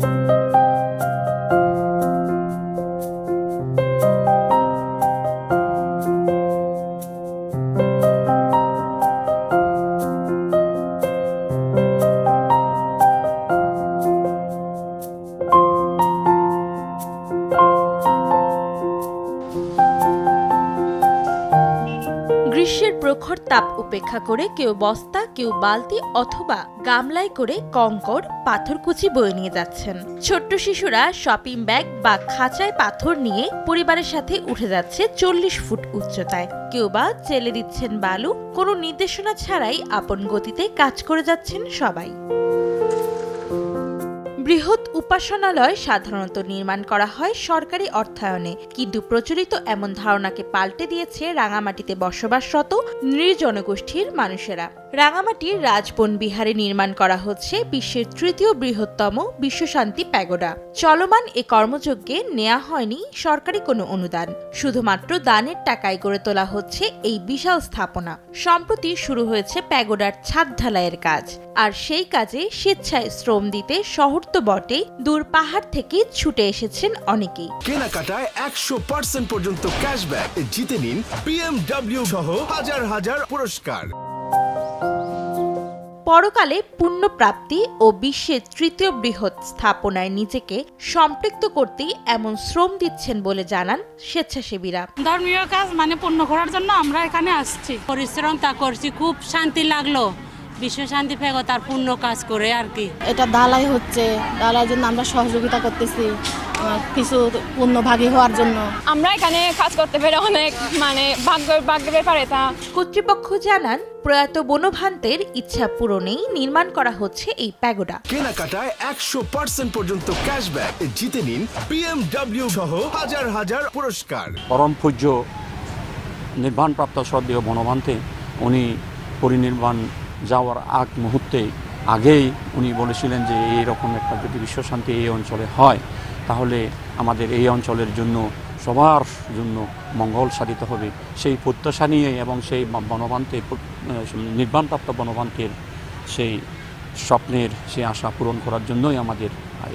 Thank you. গ্রীষ্মের প্রখর তাপ উপেক্ষা করে কেউ বস্তা, কেউ বালতি অথবা গামলায় করে কঙ্কর পাথরকুচি বয়ে নিয়ে যাচ্ছেন। ছোট্ট শিশুরা শপিং ব্যাগ বা খাঁচায় পাথর নিয়ে পরিবারের সাথে উঠে যাচ্ছে চল্লিশ ফুট উচ্চতায়। কেউ বা চেলে দিচ্ছেন বালু, কোনো নির্দেশনা ছাড়াই আপন গতিতে কাজ করে যাচ্ছেন সবাই। বৃহৎ উপাসনালয় সাধারণত নির্মাণ করা হয় সরকারি অর্থায়নে। কিন্তু প্রচলিত এমন ধারণাকে পাল্টে দিয়েছে রাঙামাটিতে বসবাসরত নৃজনগোষ্ঠীর মানুষেরা। রাঙামাটির রাজবন বিহারে নির্মাণ করা হচ্ছে বিশ্বের তৃতীয় বৃহত্তম বিশ্বশান্তি প্যাগোডা। চলমান এ কর্মযজ্ঞে নেওয়া হয়নি সরকারি কোনো অনুদান। শুধুমাত্র দানের টাকায় গড়ে তোলা হচ্ছে এই বিশাল স্থাপনা। সম্প্রতি শুরু হয়েছে প্যাগোডার ছাদ ঢালাইয়ের কাজ। আর সেই কাজে স্বেচ্ছায় শ্রম দিতে শহর তো বটে দূর পাহাড় থেকে ছুটে এসেছেন অনেকেই। কেনাকাটায় একশো পার্সেন্ট পর্যন্ত ক্যাশব্যাক। জিতে নিন বিএমডব্লিউ সহ হাজার হাজার পুরস্কার। পরকালে পুণ্যপ্রাপ্তি ও বিশ্বের তৃতীয় বৃহৎ স্থাপনায় নিজেকে সম্পৃক্ত করতেই এমন শ্রম দিচ্ছেন বলে জানান স্বেচ্ছাসেবীরা। ধর্মীয় কাজ মানে পূর্ণ করার জন্য আমরা এখানে আসছি। পরিশ্রম তা করছি খুব শান্তি লাগল। বিশ্ব শান্তি পেগো তার পূর্ণ কাজ করে আর কি। এটা ডালাই হচ্ছে ডালাইয়ের জন্য আমরা সহযোগিতা করতেছি। কিছু পূর্ণভাগী হওয়ার জন্য। আমরা এখানে কাজ করতে পেরে অনেক মানে ভাগ্য ভাগ্যের ব্যাপার এটা কর্তৃপক্ষ জানান প্রয়াত বনভান্তের ইচ্ছা পূরণেই নির্মাণ করা হচ্ছে এই প্যাগোডা। কেনাকাটায় একশো পার্সেন্ট পর্যন্ত ক্যাশব্যাক জিতে নিন বিএমডব্লিউ সহ হাজার হাজার পুরস্কার। পরম পূজ্য নির্বাণপ্রাপ্ত শ্রদ্ধেয় বনবান্তে উনি পরিনির্বাণ যাওয়ার আগ মুহূর্তে আগেই উনি বলেছিলেন যে এইরকম একটা যদি বিশ্বশান্তি এই অঞ্চলে হয় তাহলে আমাদের এই অঞ্চলের জন্য, সবার জন্য মঙ্গল সাধিত হবে। সেই প্রত্যাশা নিয়ে এবং সেই বনবান্তে নির্বাণপ্রাপ্ত বনবান্তের সেই স্বপ্নের সেই আশা পূরণ করার জন্যই আমাদের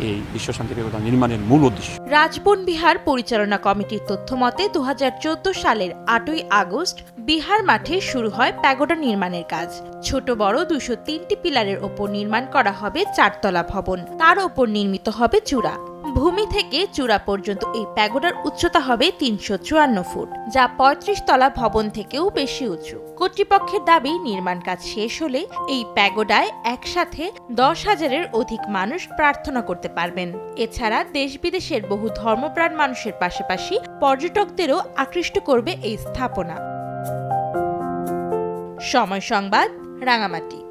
এই বিশ্বশান্তি ব্যবস্থা নির্মাণের মূল উদ্দেশ্য। রাজবন বিহার পরিচালনা কমিটির তথ্য মতে দু হাজার চোদ্দ সালের আটই আগস্ট বিহার মাঠে শুরু হয় প্যাগোডা নির্মাণের কাজ। ছোট বড় দুশো তিনটি পিলারের ওপর নির্মাণ করা হবে চারতলা ভবন। তার ওপর নির্মিত হবে চূড়া। ভূমি থেকে চূড়া পর্যন্ত এই প্যাগোডার উচ্চতা হবে তিনশো চুয়ান্ন ফুট, যা পঁয়ত্রিশ তলা ভবন থেকেও বেশি উঁচু। কর্তৃপক্ষের দাবি, নির্মাণ কাজ শেষ হলে এই প্যাগোডায় একসাথে দশ হাজারের অধিক মানুষ প্রার্থনা করতে পারবেন। এছাড়া দেশ বিদেশের বহু ধর্মপ্রাণ মানুষের পাশাপাশি পর্যটকদেরও আকৃষ্ট করবে এই স্থাপনা। সময় সংবাদ, রাঙামাটি।